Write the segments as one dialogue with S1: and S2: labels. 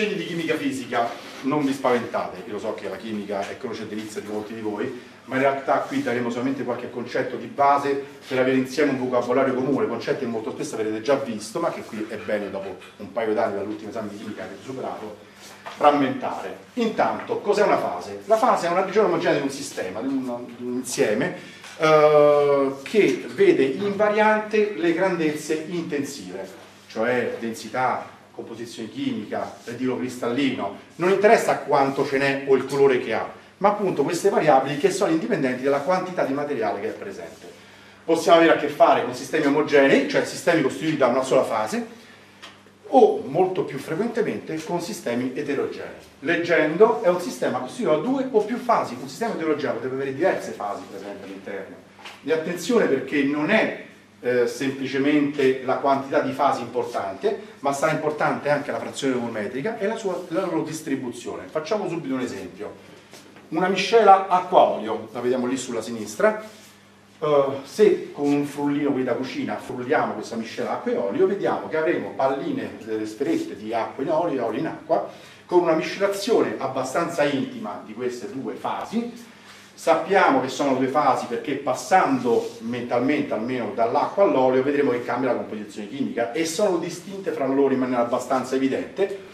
S1: Scendi di chimica fisica, non vi spaventate, io lo so che la chimica è croce delizia di molti di voi, ma in realtà qui daremo solamente qualche concetto di base per avere insieme un vocabolario comune, concetti che molto spesso avrete già visto, ma che qui è bene dopo un paio d'anni dall'ultimo esame di chimica che avete superato, frammentare. Intanto, cos'è una fase? La fase è una regione omogenea di un sistema, di un, di un insieme, eh, che vede invariante le grandezze intensive, cioè densità, composizione chimica, retiro cristallino, non interessa quanto ce n'è o il colore che ha, ma appunto queste variabili che sono indipendenti dalla quantità di materiale che è presente. Possiamo avere a che fare con sistemi omogenei, cioè sistemi costituiti da una sola fase, o molto più frequentemente con sistemi eterogenei. Leggendo è un sistema costituito da due o più fasi, un sistema eterogeneo deve avere diverse fasi presenti all'interno. E attenzione perché non è eh, semplicemente la quantità di fasi importante, ma sarà importante anche la frazione volumetrica e la, sua, la loro distribuzione. Facciamo subito un esempio una miscela acqua-olio, la vediamo lì sulla sinistra, uh, se con un frullino qui da cucina frulliamo questa miscela acqua e olio, vediamo che avremo palline, delle sferette di acqua in olio e olio in acqua, con una miscelazione abbastanza intima di queste due fasi, sappiamo che sono due fasi perché passando mentalmente almeno dall'acqua all'olio vedremo che cambia la composizione chimica e sono distinte fra loro in maniera abbastanza evidente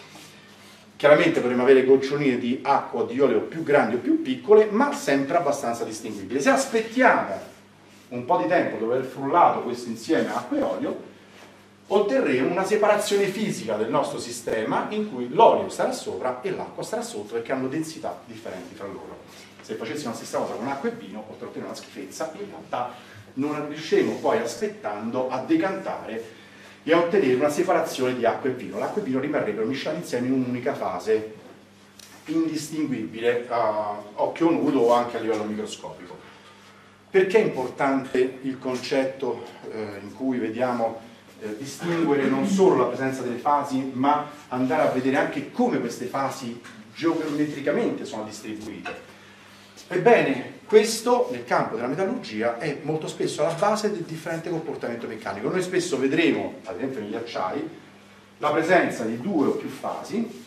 S1: Chiaramente potremmo avere goccioline di acqua o di olio più grandi o più piccole, ma sempre abbastanza distinguibili. Se aspettiamo un po' di tempo dopo aver frullato questo insieme acqua e olio, otterremo una separazione fisica del nostro sistema in cui l'olio starà sopra e l'acqua starà sotto perché hanno densità differenti fra loro. Se facessimo la stessa cosa con acqua e vino, oltre ottenere una schifezza, in realtà non riusciremo poi aspettando a decantare e a ottenere una separazione di acqua e vino. L'acqua e vino rimarrebbero miscelati insieme in un'unica fase, indistinguibile a occhio nudo o anche a livello microscopico. Perché è importante il concetto eh, in cui vediamo eh, distinguere non solo la presenza delle fasi, ma andare a vedere anche come queste fasi geometricamente sono distribuite? Ebbene, questo nel campo della metallurgia è molto spesso la base del differente comportamento meccanico. Noi spesso vedremo, ad esempio negli acciai, la presenza di due o più fasi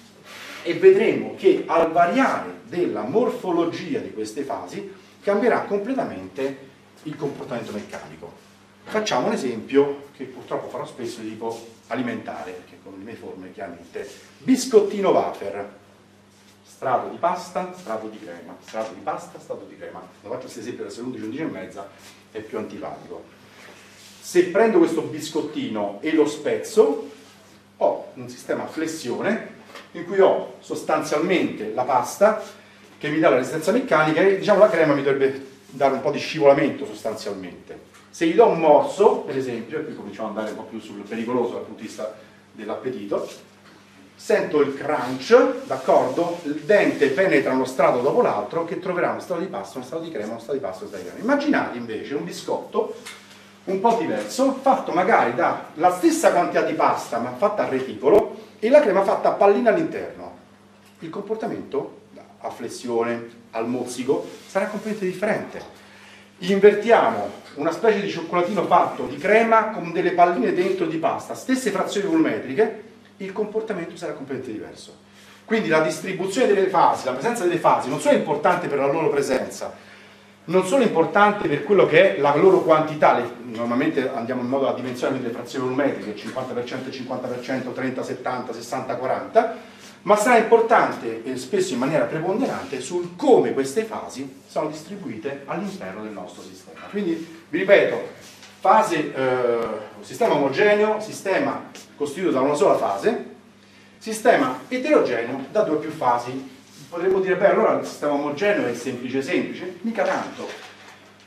S1: e vedremo che al variare della morfologia di queste fasi cambierà completamente il comportamento meccanico. Facciamo un esempio che purtroppo farò spesso di tipo alimentare, perché con le mie forme chiaramente, biscottino wafer strato di pasta, strato di crema, strato di pasta, strato di crema. Lo faccio questo esempio alle 11, 11 e mezza, è più antipatico. Se prendo questo biscottino e lo spezzo, ho un sistema a flessione in cui ho sostanzialmente la pasta che mi dà la resistenza meccanica e diciamo la crema mi dovrebbe dare un po' di scivolamento sostanzialmente. Se gli do un morso, per esempio, e qui cominciamo ad andare un po' più sul pericoloso dal punto di vista dell'appetito, sento il crunch, d'accordo? Il dente penetra uno strato dopo l'altro che troverà uno strato di pasta, uno strato di crema, uno strato di pasta, uno strato di crema. Immaginate invece un biscotto un po' diverso, fatto magari dalla stessa quantità di pasta ma fatta a reticolo e la crema fatta a pallina all'interno. Il comportamento a flessione, al mozzico, sarà completamente differente. Invertiamo una specie di cioccolatino fatto di crema con delle palline dentro di pasta, stesse frazioni volumetriche, il comportamento sarà completamente diverso. Quindi la distribuzione delle fasi, la presenza delle fasi non solo è importante per la loro presenza, non solo è importante per quello che è la loro quantità, le, normalmente andiamo in modo a dimensionare le frazioni volumetriche, 50%, 50%, 30, 70, 60, 40, ma sarà importante e spesso in maniera preponderante sul come queste fasi sono distribuite all'interno del nostro sistema. Quindi, vi ripeto, fase, eh, sistema omogeneo, sistema costituito da una sola fase, sistema eterogeneo da due più fasi. Potremmo dire, beh, allora il sistema omogeneo è semplice semplice? Mica tanto,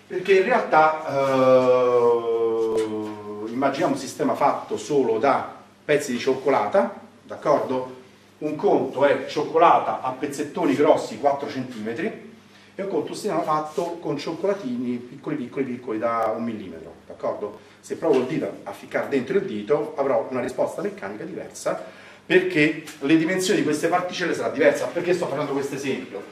S1: perché in realtà eh, immaginiamo un sistema fatto solo da pezzi di cioccolata, d'accordo? Un conto è cioccolata a pezzettoni grossi 4 cm e un conto sistema fatto con cioccolatini piccoli piccoli piccoli da un millimetro, d'accordo? se provo il dito a ficcare dentro il dito avrò una risposta meccanica diversa perché le dimensioni di queste particelle sarà diversa. Perché sto facendo questo esempio?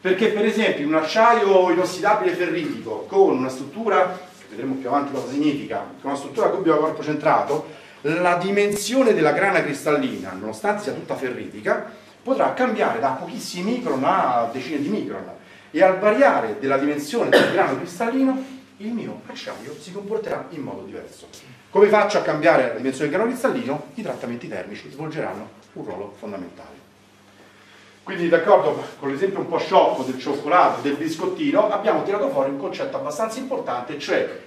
S1: Perché per esempio un acciaio inossidabile ferritico con una struttura, vedremo più avanti cosa significa, con una struttura cubica a corpo centrato, la dimensione della grana cristallina, nonostante sia tutta ferritica, potrà cambiare da pochissimi micron a decine di micron e al variare della dimensione del grano cristallino il mio acciaio si comporterà in modo diverso. Come faccio a cambiare la dimensione del grano cristallino? I trattamenti termici svolgeranno un ruolo fondamentale. Quindi d'accordo con l'esempio un po' sciocco del cioccolato, del biscottino, abbiamo tirato fuori un concetto abbastanza importante, cioè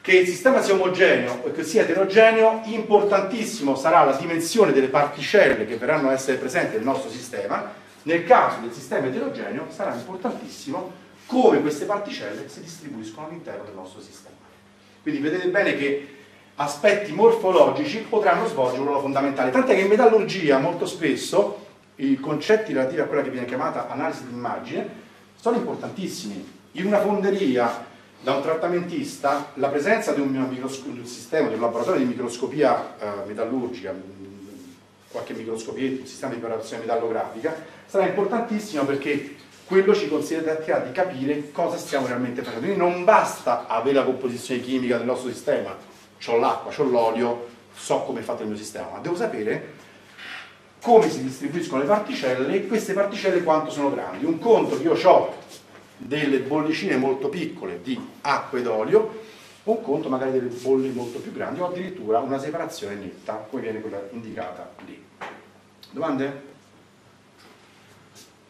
S1: che il sistema sia omogeneo e che sia eterogeneo, importantissimo sarà la dimensione delle particelle che verranno a essere presenti nel nostro sistema, nel caso del sistema eterogeneo sarà importantissimo come queste particelle si distribuiscono all'interno del nostro sistema. Quindi vedete bene che aspetti morfologici potranno svolgere un ruolo fondamentale, tant'è che in metallurgia molto spesso i concetti relativi a quella che viene chiamata analisi di immagine sono importantissimi. In una fonderia da un trattamentista la presenza di un, di un sistema, di un laboratorio di microscopia eh, metallurgica, qualche microscopietto, un sistema di preparazione metallografica, sarà importantissimo perché quello ci consentirà di capire cosa stiamo realmente facendo. Quindi non basta avere la composizione chimica del nostro sistema, ho l'acqua, ho l'olio, so come è fatto il mio sistema, ma devo sapere come si distribuiscono le particelle e queste particelle quanto sono grandi. Un conto che io ho delle bollicine molto piccole di acqua ed olio, un conto magari delle bolle molto più grandi o addirittura una separazione netta, come viene quella indicata lì. Domande?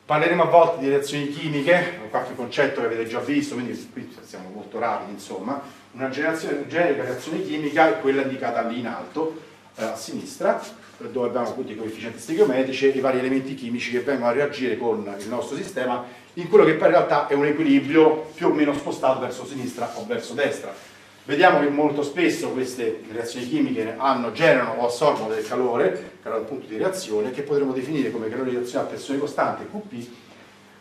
S1: Parleremo a volte di reazioni chimiche, qualche concetto che avete già visto, quindi qui siamo molto rapidi, insomma. Una generica reazione chimica è quella indicata lì in alto, eh, a sinistra, dove abbiamo appunto i coefficienti stegiometrici e i vari elementi chimici che vengono a reagire con il nostro sistema in quello che poi in realtà è un equilibrio più o meno spostato verso sinistra o verso destra. Vediamo che molto spesso queste reazioni chimiche hanno, generano o assorbono del calore, calore punto di reazione, che potremmo definire come calore di reazione a pressione costante QP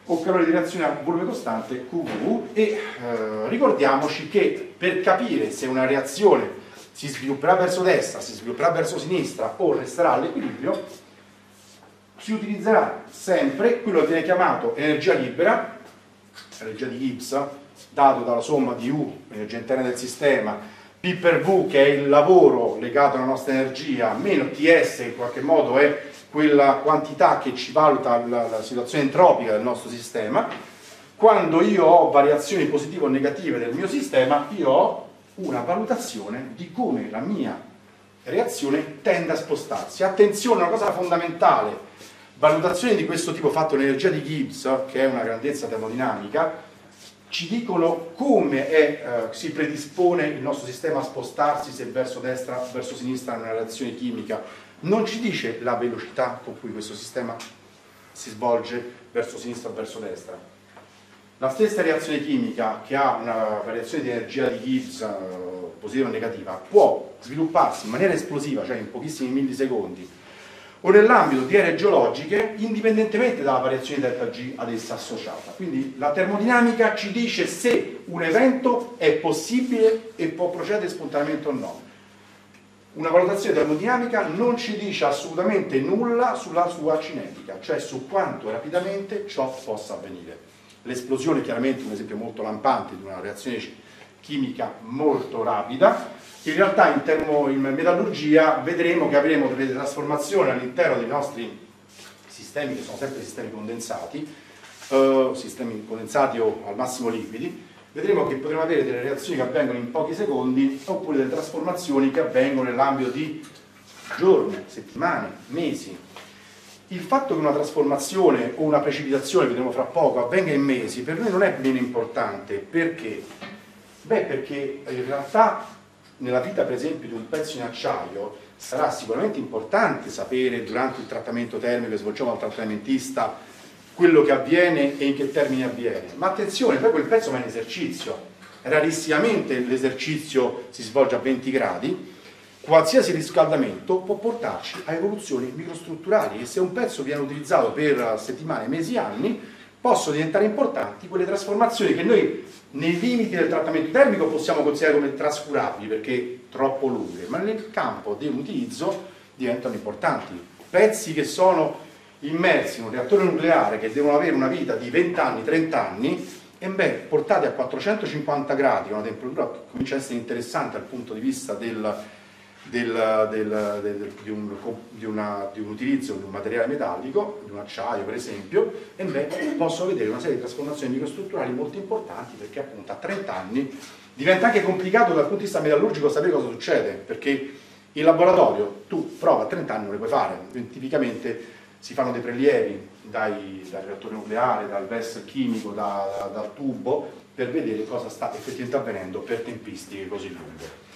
S1: o calore di reazione a volume costante QV. E eh, ricordiamoci che per capire se una reazione si svilupperà verso destra, si svilupperà verso sinistra o resterà all'equilibrio, si utilizzerà sempre quello che viene chiamato energia libera, energia di Gibbs, dato dalla somma di U, energia interna del sistema, P per V che è il lavoro legato alla nostra energia, meno TS che in qualche modo è quella quantità che ci valuta la, la situazione entropica del nostro sistema, quando io ho variazioni positive o negative del mio sistema, io ho una valutazione di come la mia reazione tende a spostarsi. Attenzione, una cosa fondamentale, valutazioni di questo tipo fatte l'energia di Gibbs, che è una grandezza termodinamica, ci dicono come è, eh, si predispone il nostro sistema a spostarsi se verso destra o verso sinistra nella reazione chimica, non ci dice la velocità con cui questo sistema si svolge verso sinistra o verso destra. La stessa reazione chimica che ha una variazione di energia di Gibbs eh, positiva o negativa può svilupparsi in maniera esplosiva, cioè in pochissimi millisecondi, o nell'ambito di aree geologiche indipendentemente dalla variazione delta G ad essa associata. Quindi la termodinamica ci dice se un evento è possibile e può procedere spontaneamente o no. Una valutazione termodinamica non ci dice assolutamente nulla sulla sua cinetica, cioè su quanto rapidamente ciò possa avvenire. L'esplosione è chiaramente un esempio molto lampante di una reazione chimica molto rapida, in realtà in, termo, in metallurgia vedremo che avremo delle trasformazioni all'interno dei nostri sistemi, che sono sempre sistemi condensati, eh, sistemi condensati o al massimo liquidi, vedremo che potremo avere delle reazioni che avvengono in pochi secondi oppure delle trasformazioni che avvengono nell'ambito di giorni, settimane, mesi. Il fatto che una trasformazione o una precipitazione, vedremo fra poco, avvenga in mesi, per noi non è meno importante. Perché? Beh, perché in realtà nella vita per esempio di un pezzo in acciaio sarà sicuramente importante sapere durante il trattamento termico che svolgiamo al trattamentista quello che avviene e in che termini avviene. Ma attenzione, poi quel pezzo va in esercizio. Rarissimamente l'esercizio si svolge a 20 gradi, qualsiasi riscaldamento può portarci a evoluzioni microstrutturali e se un pezzo viene utilizzato per settimane, mesi, anni, possono diventare importanti quelle trasformazioni che noi nei limiti del trattamento termico possiamo considerare come trascurabili perché troppo lunghe, ma nel campo di utilizzo diventano importanti. Pezzi che sono immersi in un reattore nucleare che devono avere una vita di 20 anni, 30 anni, e beh, portati a 450 gradi, una temperatura che comincia a essere interessante dal punto di vista del, del, del, del, di, un, di, una, di, un, utilizzo di un materiale metallico, di un acciaio per esempio, e beh, posso vedere una serie di trasformazioni microstrutturali molto importanti perché appunto a 30 anni diventa anche complicato dal punto di vista metallurgico sapere cosa succede, perché in laboratorio tu prova a 30 anni non le puoi fare, tipicamente si fanno dei prelievi dai, dal reattore nucleare, dal vessel chimico, da, da, dal tubo, per vedere cosa sta effettivamente avvenendo per tempistiche così lunghe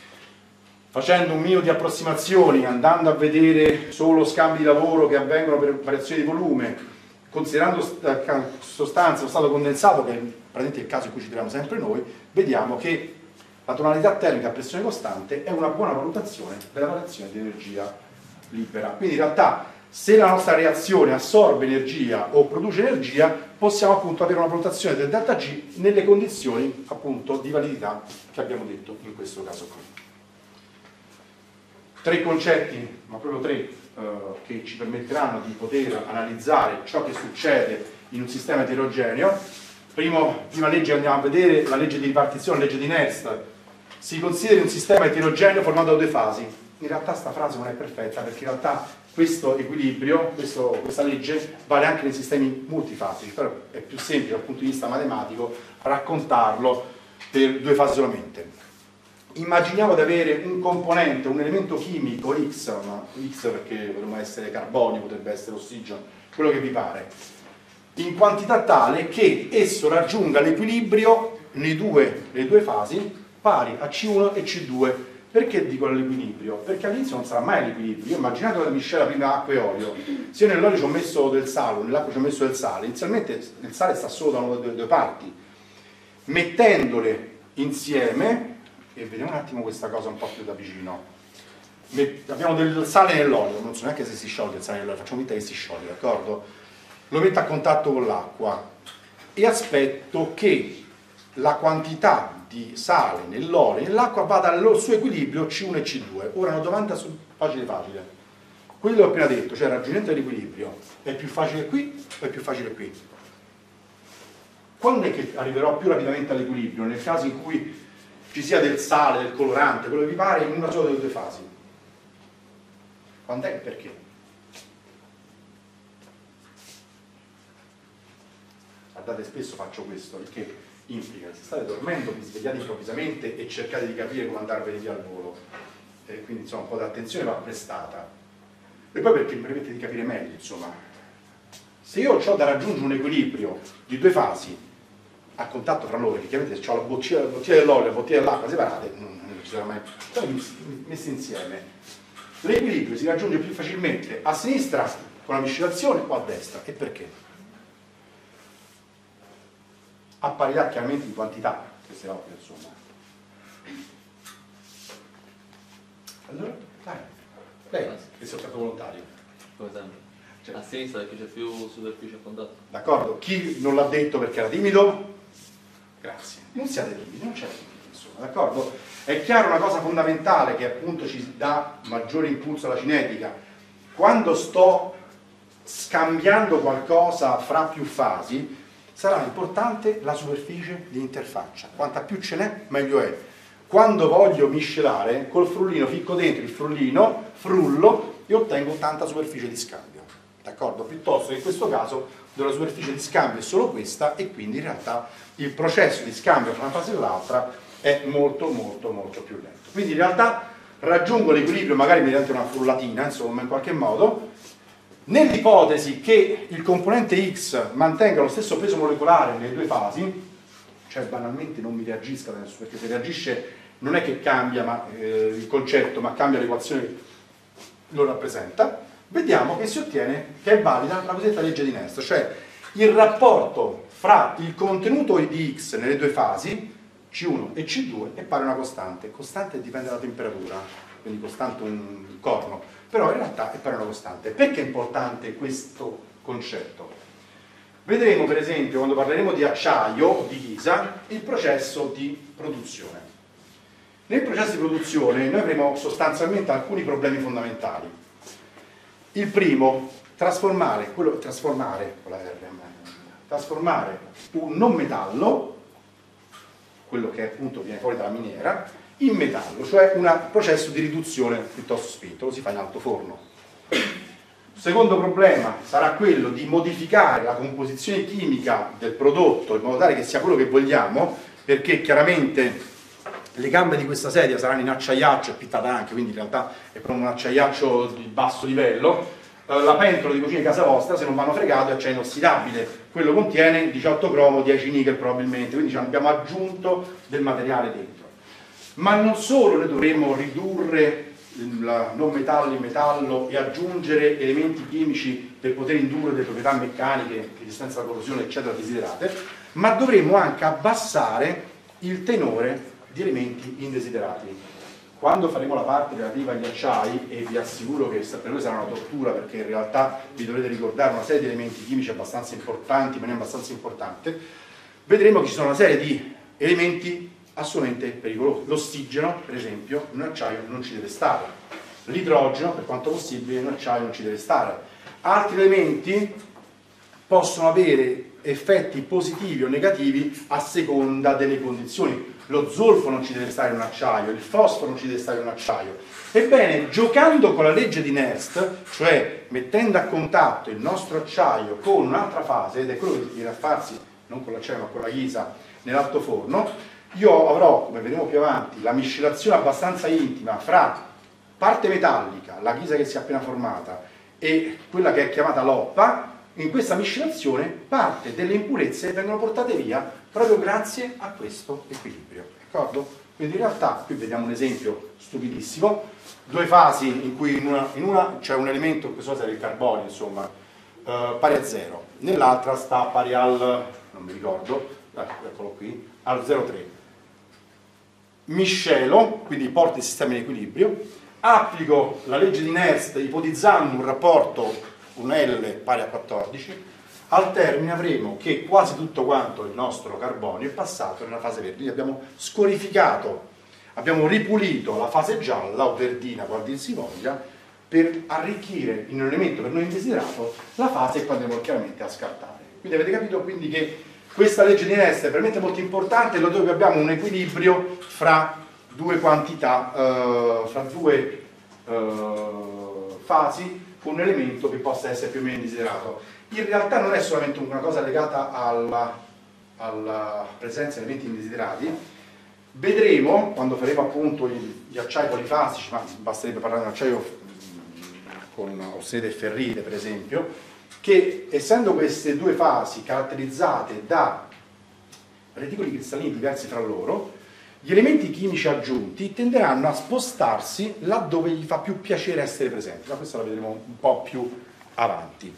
S1: facendo un minimo di approssimazioni, andando a vedere solo scambi di lavoro che avvengono per variazioni di volume, considerando sostanza o stato condensato, che è praticamente il caso in cui ci troviamo sempre noi, vediamo che la tonalità termica a pressione costante è una buona valutazione della variazione di energia libera. Quindi in realtà se la nostra reazione assorbe energia o produce energia, possiamo appunto avere una valutazione del delta G nelle condizioni appunto di validità che abbiamo detto in questo caso qui tre concetti, ma proprio tre, eh, che ci permetteranno di poter analizzare ciò che succede in un sistema eterogeneo. Primo, prima legge che andiamo a vedere, la legge di ripartizione, legge di Nernst. Si consideri un sistema eterogeneo formato da due fasi. In realtà questa frase non è perfetta perché in realtà questo equilibrio, questo, questa legge vale anche nei sistemi multifasici, però è più semplice dal punto di vista matematico raccontarlo per due fasi solamente immaginiamo di avere un componente, un elemento chimico X, ma X perché potremmo essere carbonio, potrebbe essere ossigeno, quello che vi pare, in quantità tale che esso raggiunga l'equilibrio nelle due, due fasi pari a C1 e C2. Perché dico l'equilibrio? Perché all'inizio non sarà mai l'equilibrio. Io immaginate una miscela prima acqua e olio. Se io nell'olio ci ho messo del sale, nell'acqua ci ho messo del sale, inizialmente il sale sta solo da una delle due parti. Mettendole insieme e vediamo un attimo questa cosa un po' più da vicino. Abbiamo del sale nell'olio, non so neanche se si scioglie il sale nell'olio, facciamo finta che si scioglie, d'accordo? Lo metto a contatto con l'acqua e aspetto che la quantità di sale nell'olio nell'acqua vada al suo equilibrio C1 e C2. Ora una domanda facile facile. Quello che ho appena detto, cioè raggiungimento dell'equilibrio, è più facile qui o è più facile qui? Quando è che arriverò più rapidamente all'equilibrio? Nel caso in cui ci sia del sale, del colorante, quello che vi pare, in una sola delle due fasi. Quando è e perché? Guardate, spesso faccio questo perché implica se state dormendo vi svegliate improvvisamente e cercate di capire come andarvene via al volo. E quindi insomma un po' di attenzione va prestata. E poi perché mi permette di capire meglio, insomma. Se io ho da raggiungere un equilibrio di due fasi a contatto fra loro, che chiaramente se ho la bottiglia, la bottiglia dell'olio e la bottiglia dell'acqua separate, non, non ci sarà mai, però messi insieme. L'equilibrio si raggiunge più facilmente a sinistra con la miscelazione o a destra. E perché? A parità chiaramente di quantità, questo è ovvio insomma. Allora, dai, lei che sei stato volontario.
S2: Come sempre. Cioè, a sinistra perché c'è più superficie a contatto.
S1: D'accordo, chi non l'ha detto perché era timido? Grazie. Non siate timidi, non c'è timidi, insomma, d'accordo? È chiaro una cosa fondamentale che appunto ci dà maggiore impulso alla cinetica. Quando sto scambiando qualcosa fra più fasi, sarà importante la superficie di interfaccia. Quanta più ce n'è, meglio è. Quando voglio miscelare, col frullino ficco dentro il frullino, frullo e ottengo tanta superficie di scambio. D'accordo? Piuttosto che in questo caso dove la superficie di scambio è solo questa e quindi in realtà il processo di scambio tra una fase e l'altra è molto molto molto più lento. Quindi in realtà raggiungo l'equilibrio magari mediante una frullatina, insomma in qualche modo, nell'ipotesi che il componente X mantenga lo stesso peso molecolare nelle due fasi, cioè banalmente non mi reagisca adesso, perché se reagisce non è che cambia ma, eh, il concetto, ma cambia l'equazione che lo rappresenta, vediamo che si ottiene, che è valida la cosiddetta legge di Nernst, cioè il rapporto fra il contenuto di x nelle due fasi, C1 e C2, è pari a una costante. Costante dipende dalla temperatura, quindi costante un corno, però in realtà è pari a una costante. Perché è importante questo concetto? Vedremo per esempio, quando parleremo di acciaio, di ghisa, il processo di produzione. Nel processo di produzione noi avremo sostanzialmente alcuni problemi fondamentali. Il primo, trasformare, quello, trasformare, trasformare un non metallo, quello che appunto viene fuori dalla miniera, in metallo, cioè un processo di riduzione piuttosto spinto, lo si fa in alto forno. Secondo problema sarà quello di modificare la composizione chimica del prodotto in modo tale che sia quello che vogliamo, perché chiaramente le gambe di questa sedia saranno in acciaiaccio, è pittata anche, quindi in realtà è proprio un acciaiaccio di basso livello, eh, la pentola di cucina di casa vostra, se non vanno fregato, è acciaio inossidabile, quello contiene 18 cromo, 10 nickel probabilmente, quindi abbiamo aggiunto del materiale dentro. Ma non solo noi dovremmo ridurre il non metallo in metallo e aggiungere elementi chimici per poter indurre delle proprietà meccaniche, resistenza alla corrosione, eccetera, desiderate, ma dovremmo anche abbassare il tenore di elementi indesiderati quando faremo la parte relativa agli acciai, e vi assicuro che per noi sarà una tortura perché in realtà vi dovrete ricordare una serie di elementi chimici abbastanza importanti, ma non abbastanza importante, vedremo che ci sono una serie di elementi assolutamente pericolosi. L'ossigeno, per esempio, in un acciaio non ci deve stare. L'idrogeno, per quanto possibile, in un acciaio non ci deve stare. Altri elementi possono avere effetti positivi o negativi a seconda delle condizioni lo zolfo non ci deve stare in un acciaio, il fosforo non ci deve stare in un acciaio. Ebbene, giocando con la legge di Nernst, cioè mettendo a contatto il nostro acciaio con un'altra fase, ed è quello che viene a farsi, non con l'acciaio ma con la ghisa, nell'alto forno, io avrò, come vedremo più avanti, la miscelazione abbastanza intima fra parte metallica, la ghisa che si è appena formata, e quella che è chiamata loppa, in questa miscelazione parte delle impurezze vengono portate via proprio grazie a questo equilibrio. D'accordo? Quindi in realtà qui vediamo un esempio stupidissimo, due fasi in cui in una, una c'è un elemento, in questo caso è il carbonio, insomma, eh, pari a 0, nell'altra sta pari al, non mi ricordo, eccolo qui, al 0,3. Miscelo, quindi porto il sistema in equilibrio, applico la legge di Nernst ipotizzando un rapporto un L pari a 14, al termine avremo che quasi tutto quanto il nostro carbonio è passato nella fase verde, quindi abbiamo scorificato, abbiamo ripulito la fase gialla o verdina, qual dir si voglia, per arricchire in un elemento per noi indesiderato la fase che poi andiamo chiaramente a scartare. Quindi avete capito quindi che questa legge di Nernst è veramente molto importante laddove abbiamo un equilibrio fra due quantità, eh, fra due eh, fasi un elemento che possa essere più o meno indesiderato. In realtà non è solamente una cosa legata alla, alla presenza di elementi indesiderati, vedremo quando faremo appunto gli acciai polifasici, ma basterebbe parlare di acciaio con osside e ferrite per esempio, che essendo queste due fasi caratterizzate da reticoli cristallini diversi fra loro, gli elementi chimici aggiunti tenderanno a spostarsi laddove gli fa più piacere essere presenti, ma questo la vedremo un po' più avanti.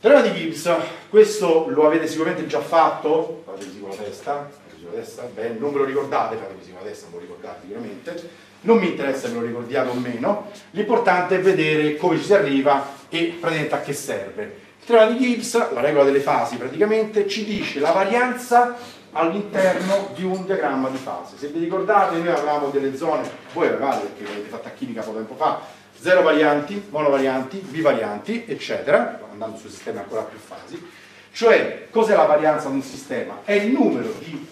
S1: Teorema di Gibbs, questo lo avete sicuramente già fatto, fate così con la testa, con la testa, bene, non ve lo ricordate, fate con la testa, non lo ricordate sicuramente, non mi interessa se ve lo ricordiate o meno, l'importante è vedere come ci si arriva e praticamente a che serve. Il teorema di Gibbs, la regola delle fasi praticamente, ci dice la varianza all'interno di un diagramma di fase. Se vi ricordate noi avevamo delle zone, voi avevate perché l'avete fatta chimica poco tempo fa, zero varianti, monovarianti, bivarianti, eccetera, andando su sistemi ancora più fasi. Cioè, cos'è la varianza di un sistema? È il numero di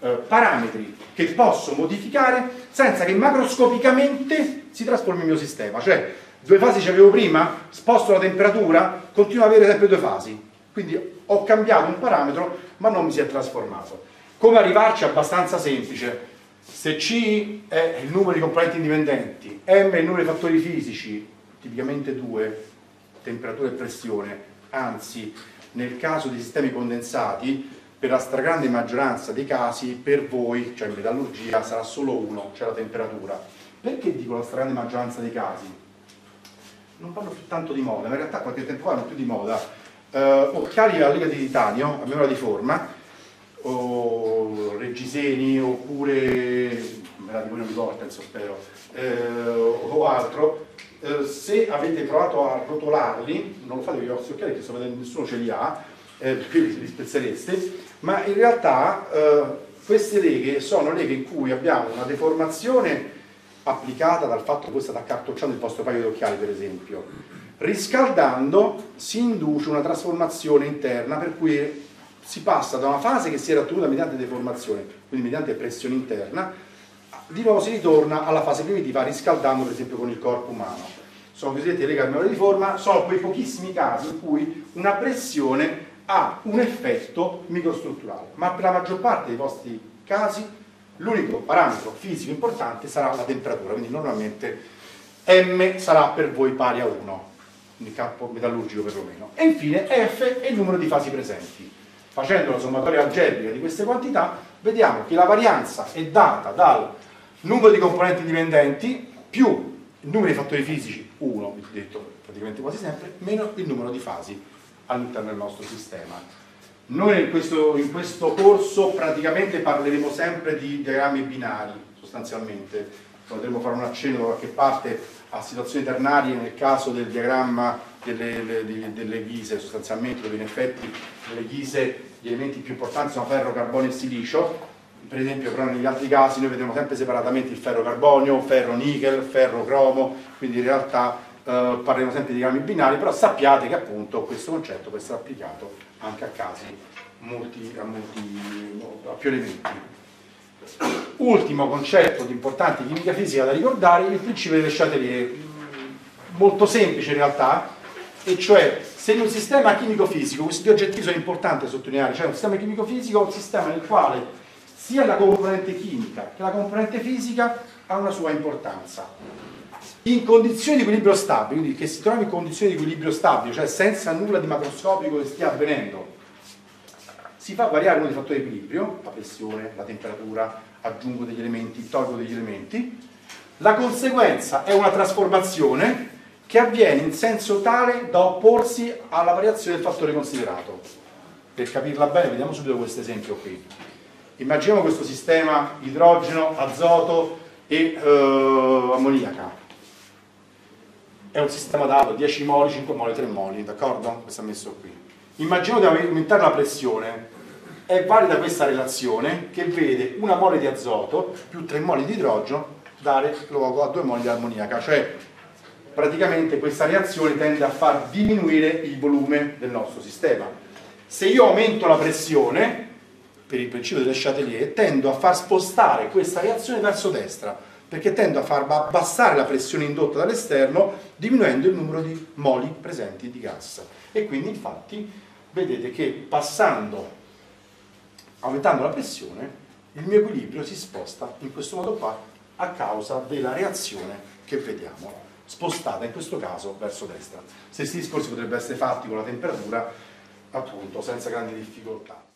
S1: eh, parametri che posso modificare senza che macroscopicamente si trasformi il mio sistema. Cioè, due fasi ce avevo prima, sposto la temperatura, continuo ad avere sempre due fasi. Quindi ho cambiato un parametro ma non mi si è trasformato. Come arrivarci? Abbastanza semplice. Se C è il numero di componenti indipendenti, M è il numero di fattori fisici, tipicamente 2, temperatura e pressione, anzi nel caso di sistemi condensati, per la stragrande maggioranza dei casi, per voi, cioè in metallurgia, sarà solo 1, cioè la temperatura. Perché dico la stragrande maggioranza dei casi? Non parlo più tanto di moda, ma in realtà qualche tempo fa non più di moda, eh, occhiali a lega di titanio, a memoria di forma, o reggiseni, oppure, me la dico non mi penso spero, eh, o altro, eh, se avete provato a rotolarli, non lo fate con i vostri occhiali, perché nessuno ce li ha, eh, perché li, li spezzereste, ma in realtà eh, queste leghe sono leghe in cui abbiamo una deformazione applicata dal fatto che voi state accartocciando il vostro paio di occhiali, per esempio, Riscaldando si induce una trasformazione interna per cui si passa da una fase che si era ottenuta mediante deformazione quindi mediante pressione interna, di nuovo si ritorna alla fase primitiva riscaldando per esempio con il corpo umano. Sono cosiddette legami di forma, sono quei pochissimi casi in cui una pressione ha un effetto microstrutturale, ma per la maggior parte dei vostri casi l'unico parametro fisico importante sarà la temperatura, quindi normalmente M sarà per voi pari a 1, quindi campo metallurgico perlomeno. E infine F è il numero di fasi presenti. Facendo la sommatoria algebrica di queste quantità, vediamo che la varianza è data dal numero di componenti dipendenti più il numero di fattori fisici, 1, detto praticamente quasi sempre, meno il numero di fasi all'interno del nostro sistema. Noi in questo, in questo corso praticamente parleremo sempre di diagrammi binari, sostanzialmente, potremo fare un accenno da qualche parte a situazioni ternarie nel caso del diagramma delle, delle, delle ghise, sostanzialmente dove in effetti le ghise gli elementi più importanti sono ferro, carbonio e silicio, per esempio però negli altri casi noi vedremo sempre separatamente il ferro carbonio, ferro nickel, ferro cromo, quindi in realtà eh, parleremo sempre di diagrammi binari, però sappiate che appunto questo concetto può essere applicato anche a casi molti, a, molti, a più elementi. Ultimo concetto di importante chimica fisica da ricordare, il principio delle Chatelier, molto semplice in realtà, e cioè se in un sistema chimico-fisico, questi due oggettivi sono importanti da sottolineare, cioè un sistema chimico-fisico è un sistema nel quale sia la componente chimica che la componente fisica ha una sua importanza. In condizioni di equilibrio stabile, quindi che si trovi in condizioni di equilibrio stabile, cioè senza nulla di macroscopico che stia avvenendo, si fa variare uno dei fattori di equilibrio, la pressione, la temperatura, aggiungo degli elementi, tolgo degli elementi, la conseguenza è una trasformazione che avviene in senso tale da opporsi alla variazione del fattore considerato. Per capirla bene, vediamo subito questo esempio qui. Immaginiamo questo sistema idrogeno, azoto e eh, ammoniaca. È un sistema dato 10 moli, 5 moli, 3 moli, d'accordo? Questo è messo qui. Immaginiamo di aumentare la pressione. È valida questa relazione che vede una mole di azoto più 3 moli di idrogeno dare luogo a 2 moli di ammoniaca, cioè praticamente questa reazione tende a far diminuire il volume del nostro sistema. Se io aumento la pressione, per il principio delle Chatelier, tendo a far spostare questa reazione verso destra, perché tendo a far abbassare la pressione indotta dall'esterno, diminuendo il numero di moli presenti di gas. E quindi infatti vedete che passando, aumentando la pressione, il mio equilibrio si sposta in questo modo qua a causa della reazione che vediamo spostata in questo caso verso destra. Stessi discorsi potrebbero essere fatti con la temperatura appunto senza grandi difficoltà.